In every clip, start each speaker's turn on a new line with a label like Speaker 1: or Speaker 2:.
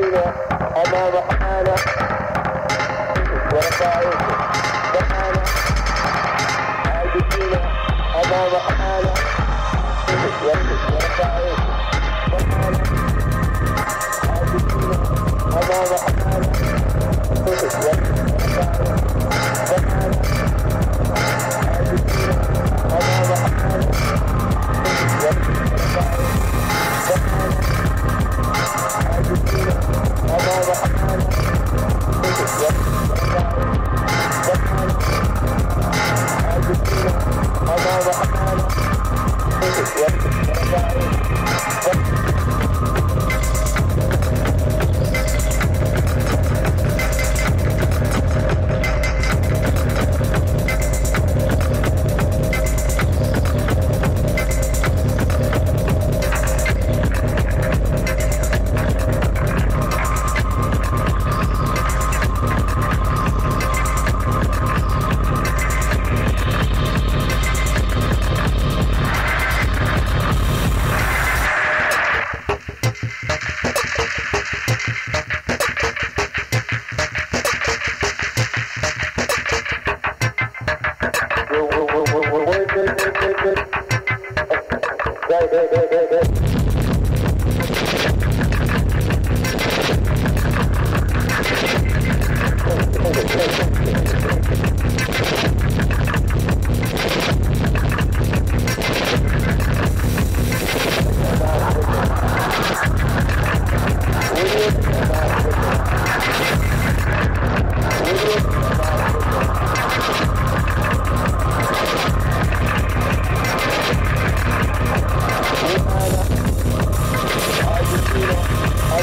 Speaker 1: عاجزين أمام حمانا ورفاعهم سبحانه Gracias. day, day, day.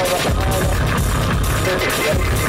Speaker 1: Thank you.